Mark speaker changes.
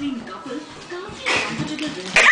Speaker 1: 스윙 더블 더블 완벽하게